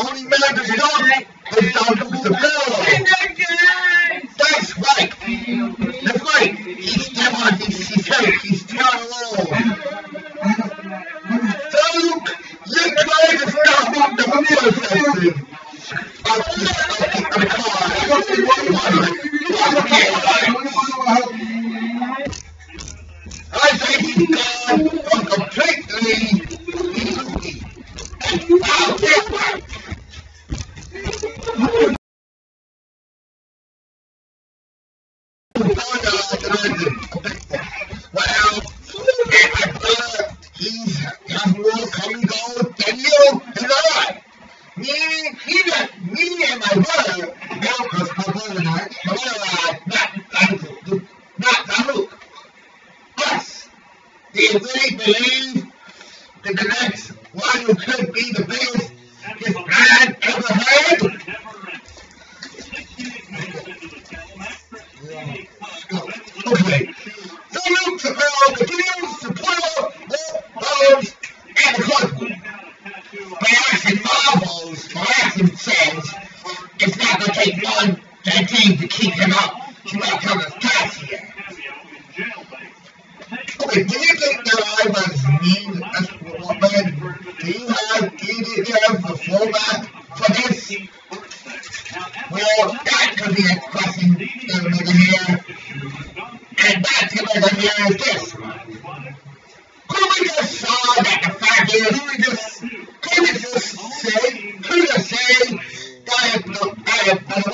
only man does not, is he's has more coming go than you. Me, got me and my brother, now because my brother and I, my brother and I, not, not. Us. Believe the next one who could be the biggest Might come as tax here. Okay, do you think that I was mean as what man? Do you have do you, you have the for this? Well, that could be a question over here. And that's over here is this. Could we just saw that the fact is, could we just, could we just say, could we just say that the, that the way didn't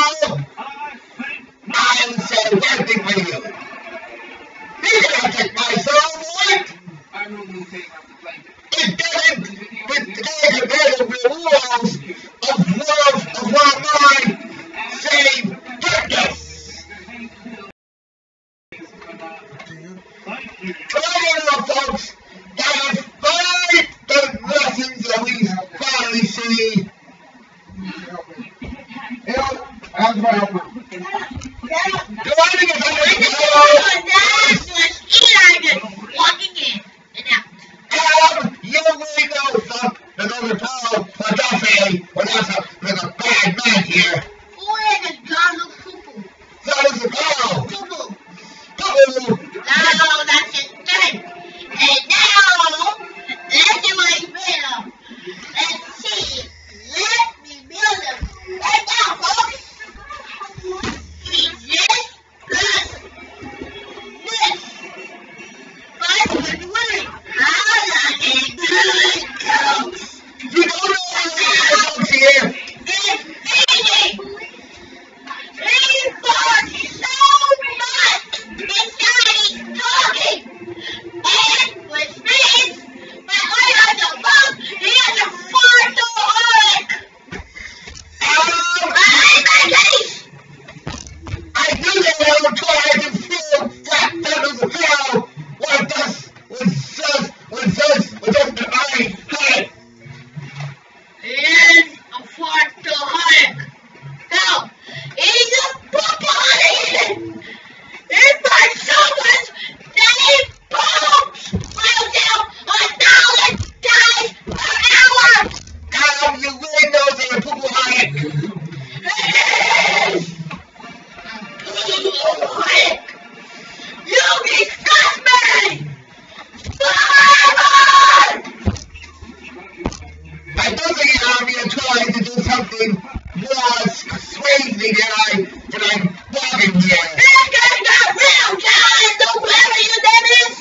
for some of the fellow, I would say one thing for you. You cannot take my soul, boy! It doesn't, to the rules of one of, my purpose. But I don't know, folks, that despite the lessons that we finally see, know, how's You crazy that I that I. That not real, John. Don't worry, you Dennis.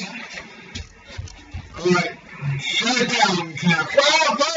Alright, shut down, Cap.